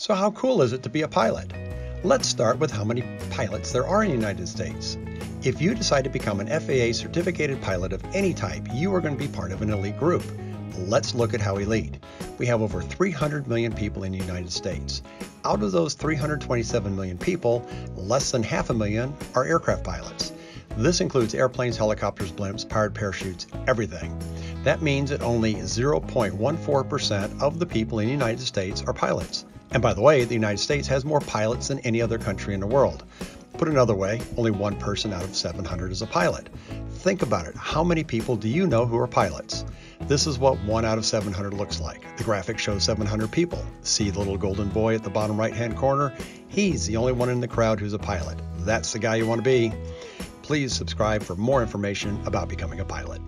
So, how cool is it to be a pilot? Let's start with how many pilots there are in the United States. If you decide to become an FAA certificated pilot of any type, you are going to be part of an elite group. Let's look at how elite. We have over 300 million people in the United States. Out of those 327 million people, less than half a million are aircraft pilots. This includes airplanes, helicopters, blimps, powered parachutes, everything. That means that only 0.14% of the people in the United States are pilots. And by the way, the United States has more pilots than any other country in the world. Put another way, only one person out of 700 is a pilot. Think about it. How many people do you know who are pilots? This is what 1 out of 700 looks like. The graphic shows 700 people. See the little golden boy at the bottom right hand corner? He's the only one in the crowd who's a pilot. That's the guy you want to be. Please subscribe for more information about becoming a pilot.